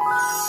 you